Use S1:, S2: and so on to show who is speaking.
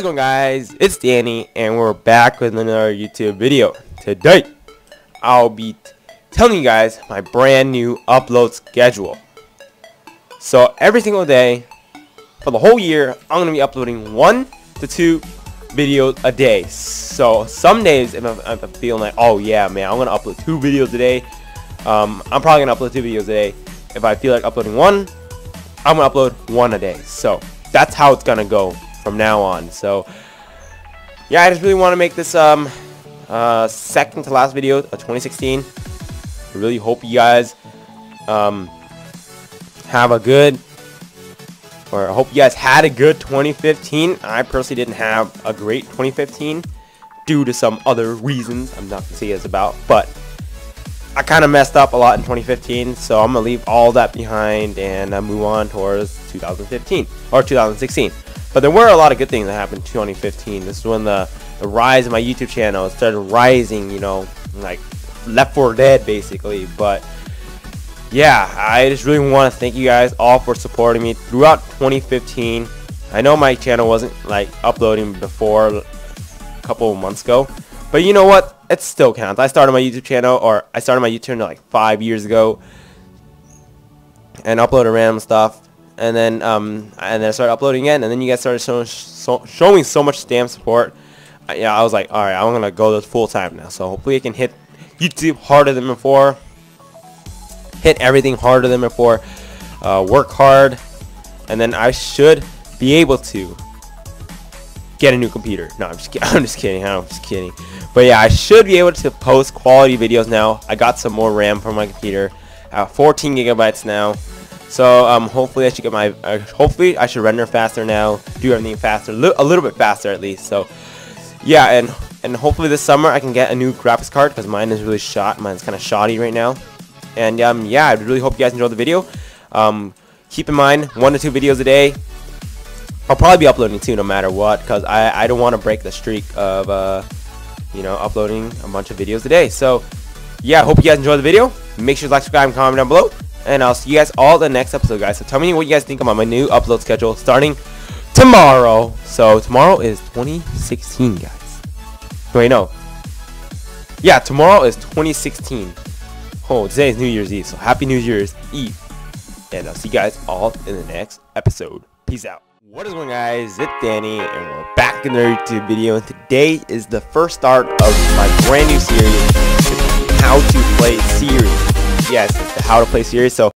S1: is going guys? It's Danny and we're back with another YouTube video. Today, I'll be telling you guys my brand new upload schedule. So every single day, for the whole year, I'm going to be uploading one to two videos a day. So some days, if I'm, if I'm feeling like, oh yeah man, I'm going to upload two videos a day, um, I'm probably going to upload two videos a day. If I feel like uploading one, I'm going to upload one a day. So that's how it's going to go from now on. So, yeah, I just really want to make this um, uh, second to last video of 2016. I really hope you guys um, have a good, or I hope you guys had a good 2015. I personally didn't have a great 2015 due to some other reasons I'm not going to say it's about, but I kind of messed up a lot in 2015, so I'm going to leave all that behind and uh, move on towards 2015 or 2016. But there were a lot of good things that happened in 2015. This is when the, the rise of my YouTube channel started rising, you know, like Left 4 Dead basically. But yeah, I just really want to thank you guys all for supporting me throughout 2015. I know my channel wasn't like uploading before a couple of months ago, but you know what? It still counts. I started my YouTube channel, or I started my YouTube channel like five years ago, and uploaded random stuff and then um, and then I started uploading again, and then you guys started showing so, showing so much damn support. Yeah, I was like, all right, I'm gonna go this full time now. So hopefully I can hit YouTube harder than before, hit everything harder than before, uh, work hard, and then I should be able to get a new computer. No, I'm just I'm just kidding. I'm just kidding. But yeah, I should be able to post quality videos now. I got some more RAM for my computer. I have 14 gigabytes now. So um, hopefully I should get my, uh, hopefully I should render faster now, do everything faster, li a little bit faster at least. So yeah, and and hopefully this summer I can get a new graphics card because mine is really shot. Mine's kind of shoddy right now. And um, yeah, I really hope you guys enjoyed the video. Um, keep in mind, one to two videos a day. I'll probably be uploading two no matter what because I, I don't want to break the streak of, uh, you know, uploading a bunch of videos a day. So yeah, hope you guys enjoyed the video. Make sure to like, subscribe, and comment down below. And I'll see you guys all the next episode, guys. So tell me what you guys think about my new upload schedule starting tomorrow. So tomorrow is 2016, guys. Wait, no. Yeah, tomorrow is 2016. Oh, today is New Year's Eve. So happy New Year's Eve. And I'll see you guys all in the next episode. Peace out. What is going on guys, it's Danny and we're back in the YouTube video and today is the first start of my brand new series, How to Play series yes, it's the how to play series. So